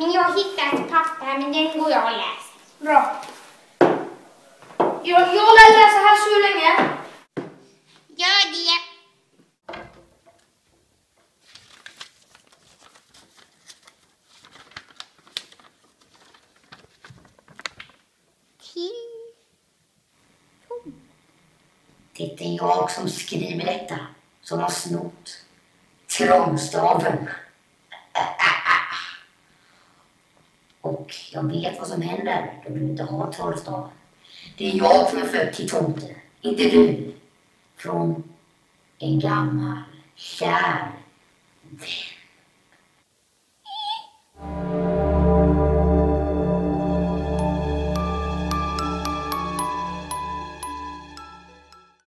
Men jag hittade ett papper, men den går jag och läser. Bra. Jag, jag lär läsa här så länge. Gör det. Det är jag som skriver detta, som har snott trångstaven. Äh, och jag vet vad som händer De behöver inte ha trollstaven. Det är jag som är född till tomte, inte du. Från en gammal, kär vän.